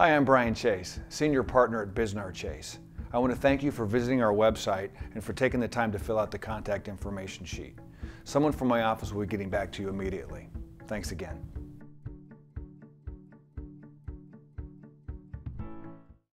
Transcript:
Hi, I'm Brian Chase, Senior Partner at Bisnar Chase. I want to thank you for visiting our website and for taking the time to fill out the contact information sheet. Someone from my office will be getting back to you immediately. Thanks again.